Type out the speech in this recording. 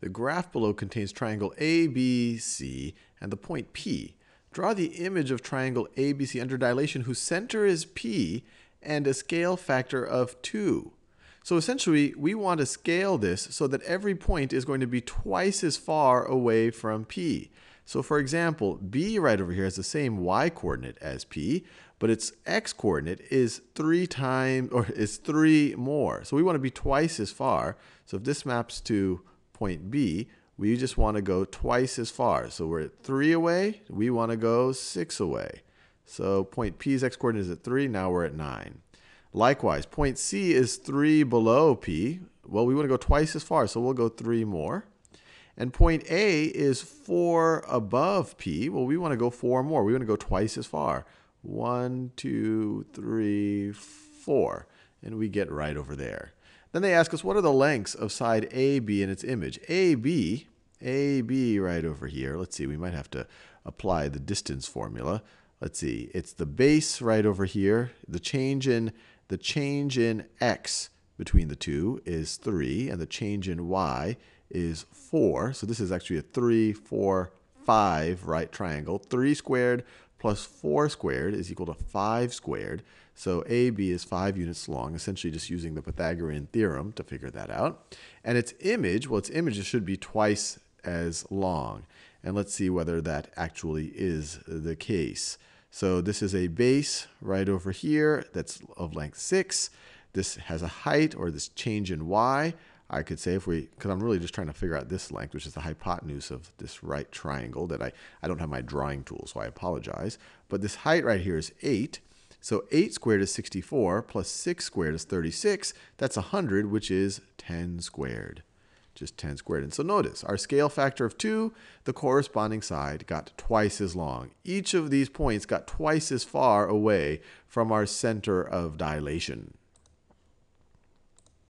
The graph below contains triangle ABC and the point P. Draw the image of triangle ABC under dilation whose center is P and a scale factor of 2. So essentially, we want to scale this so that every point is going to be twice as far away from P. So for example, B right over here has the same y coordinate as P, but its x coordinate is three times, or is three more. So we want to be twice as far. So if this maps to point B, we just want to go twice as far. So we're at three away, we want to go six away. So point P's x coordinate is at three, now we're at nine. Likewise, point C is 3 below P. Well, we want to go twice as far, so we'll go 3 more. And point A is 4 above P. Well, we want to go 4 more. We want to go twice as far. 1, 2, 3, 4. And we get right over there. Then they ask us, what are the lengths of side AB in its image? AB, AB right over here. Let's see, we might have to apply the distance formula. Let's see, it's the base right over here. The change in the change in x between the two is 3, and the change in y is 4. So this is actually a 3, 4, 5 right triangle. 3 squared plus 4 squared is equal to 5 squared. So AB is 5 units long, essentially just using the Pythagorean theorem to figure that out. And its image, well, its image should be twice as long. And let's see whether that actually is the case. So this is a base right over here that's of length 6. This has a height, or this change in y. I could say if we, because I'm really just trying to figure out this length, which is the hypotenuse of this right triangle that I, I don't have my drawing tool, so I apologize. But this height right here is 8. So 8 squared is 64, plus 6 squared is 36. That's 100, which is 10 squared just 10 squared. And so notice, our scale factor of 2, the corresponding side got twice as long. Each of these points got twice as far away from our center of dilation.